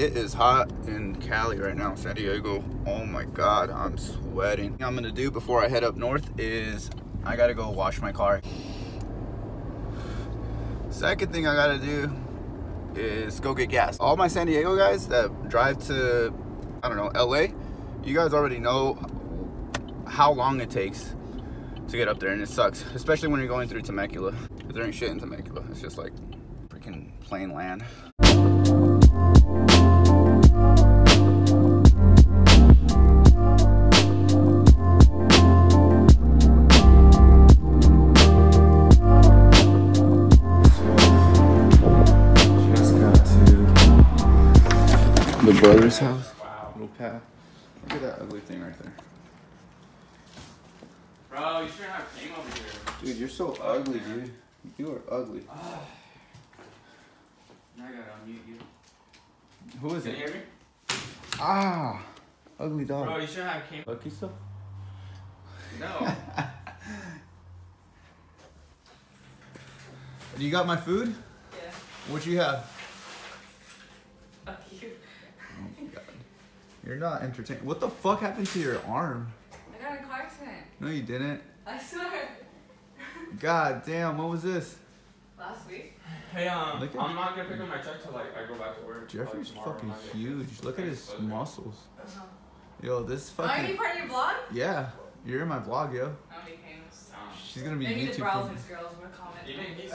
it is hot in Cali right now, San Diego. Oh my God, I'm sweating. I'm gonna do before I head up north is I gotta go wash my car. Second thing I gotta do is go get gas. All my San Diego guys that drive to, I don't know, LA, you guys already know how long it takes to get up there and it sucks, especially when you're going through Temecula. There ain't shit in Temecula. It's just like freaking plain land. Brother's house. Wow. Little path. Look at that ugly thing right there. Bro, you shouldn't have came over here. Dude, you're so ugly, dude. You are ugly. Now I gotta unmute you. Who is Can you it? hear me? Ah, ugly dog. Bro, you shouldn't have came. Lucky stuff. No. You got my food? Yeah. What you have? Fuck you. Oh my god. You're not entertaining. What the fuck happened to your arm? I got in a car accident. No, you didn't. I swear. God damn, what was this? Last week. hey, um, Look at- I'm not gonna pick up my check till like I go back to work. Jeffrey's like, tomorrow, fucking huge. Look at his Thanks, brother. muscles. Uh-huh. Yo, this Am I fucking. part of your vlog? Yeah, you're in my vlog, yo. I'll famous. She's gonna be Maybe the YouTube. browsers famous. girls will comment. even he's.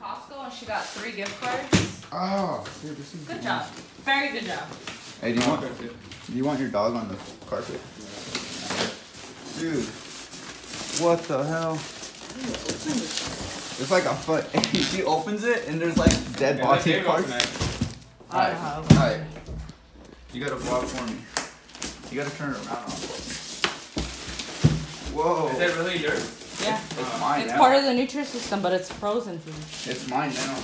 Costco and she got three gift cards. Oh, dude, this is Good job. Very good job. Hey, do you want? Do you want your dog on the carpet? Dude, what the hell? It's like a foot. she opens it and there's like dead Okay, let body Dave parts. Alright, alright. You gotta vlog for me. You gotta turn it around on for me. Whoa. Is it really yours? Yeah. It's mine It's now. part of the nutrition system, but it's frozen food. It's mine now.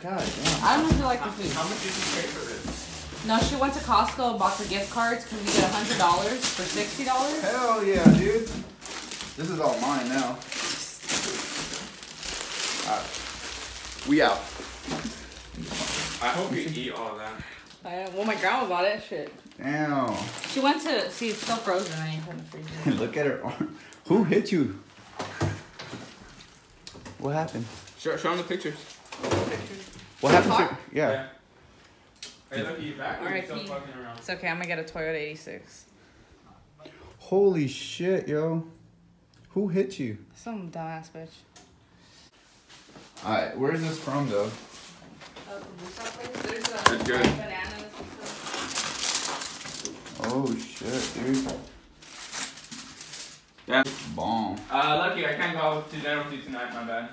God damn. I don't know like How, the food. how much did you pay for this? No, she went to Costco and bought the gift cards Can we get hundred dollars for sixty dollars. Hell yeah, dude. This is all mine now. Alright. We out. I hope you eat all that. well, my grandma bought it. Shit. Damn. She went to see it's still frozen. I ain't put in the freezer. Look at her arm. Who hit you? What happened? Show, show them the pictures. What happened car? to yeah. Hey, look, you back or you still fucking around? It's okay. I'm gonna get a Toyota '86. Holy shit, yo. Who hit you? Some dumbass bitch. Alright, where is this from though? There's It's good. Oh shit, dude. Yeah. Bomb. Uh, lucky, I can't go to dinner with you tonight, my bad.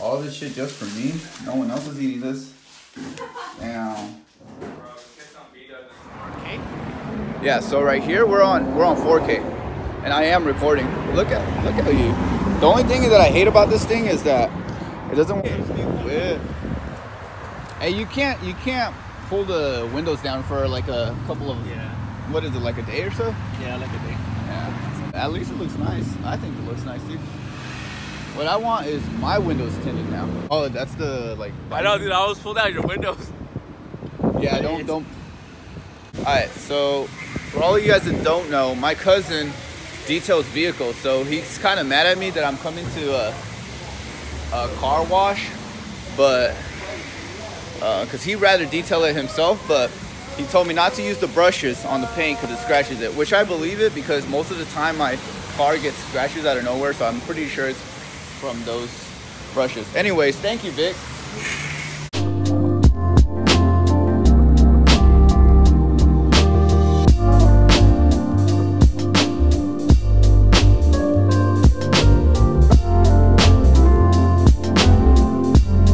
All this shit just for me? No one else is eating this? Damn. Bro, get some beat up. Okay. Yeah, so right here we're on we're on 4K, and I am recording. Look at look at you. The only thing that I hate about this thing is that it doesn't. Yeah. Hey, you can't you can't pull the windows down for like a couple of Yeah, what is it like a day or so? yeah, like a day. Yeah. At least it looks nice. I think it looks nice too. What I want is my windows tinted now. Oh, that's the like. I know, dude. I always pulled out your windows. Yeah, don't don't. All right, so for all of you guys that don't know, my cousin details vehicles, so he's kind of mad at me that I'm coming to a, a car wash, but uh, because he'd rather detail it himself, but he told me not to use the brushes on the paint because it scratches it, which I believe it because most of the time my car gets scratches out of nowhere, so I'm pretty sure it's from those brushes. Anyways, thank you, Vic.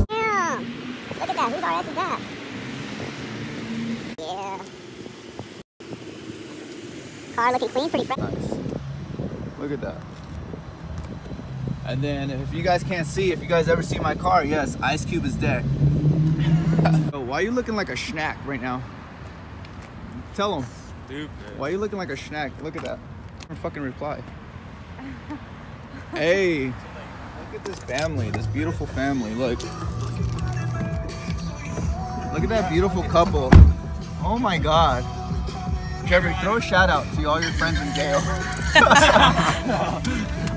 Damn! Look at that. Whose RS is? Yeah. Car looking clean, pretty fresh. Nice. Look at that. And then if you guys can't see, if you guys ever see my car, yes, Ice Cube is there. oh, why are you looking like a snack right now? Tell him. Stupid. Why are you looking like a snack? Look at that. Fucking reply. hey, look at this family, this beautiful family. Look. Look at that beautiful couple. Oh my god. Trevor, throw a shout out to all your friends in jail.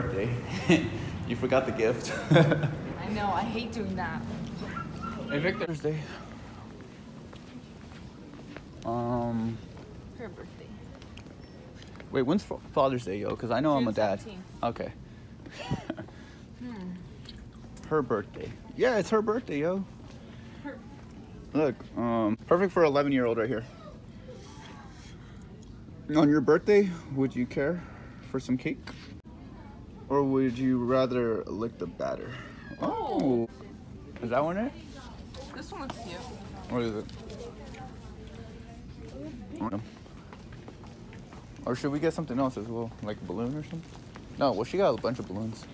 birthday. you forgot the gift. I know, I hate doing that. hey Victor. Thursday. Um, Her birthday. wait, when's Father's Day, yo? Because I know I'm a dad. 17th. Okay. Her birthday. Yeah, it's her birthday, yo. Her- Look, um, perfect for 11 year old right here. On your birthday, would you care for some cake? Or would you rather lick the batter? Oh. Is that one it? This one looks cute. What is it? I don't know. Or should we get something else as well? Like a balloon or something? No, well, she got a bunch of balloons.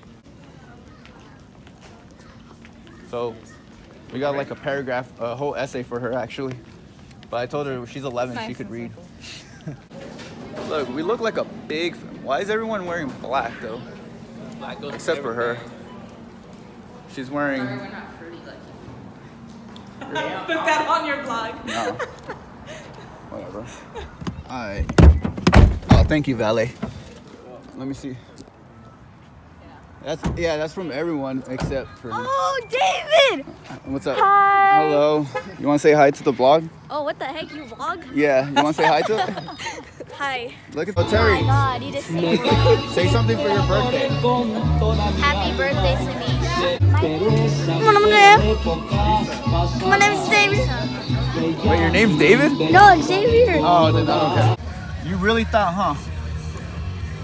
So, we got like a paragraph, a whole essay for her actually. But I told her she's 11, she could read. Look, we look like a big. Why is everyone wearing black though? Black goes Except for her. She's wearing. Sorry, we're not fruity like you. Put that on your blog. No. Whatever. Alright. Oh, thank you, Valet. Let me see. That's yeah, that's from everyone except for. Oh, David! What's up? Hi. Hello. You want to say hi to the vlog? Oh, what the heck? You vlog? Yeah. You want to say hi to it? Hi. Look at the Terry. Oh my god, you just Say something for your birthday. Happy birthday to me. My, my name is David. Wait, your name's David? No, it's Xavier. Oh, then, okay. You really thought, huh?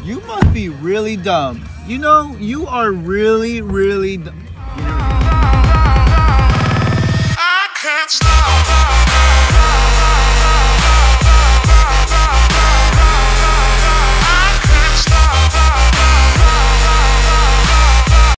You must be really dumb. You know, you are really, really dumb. I can't stop.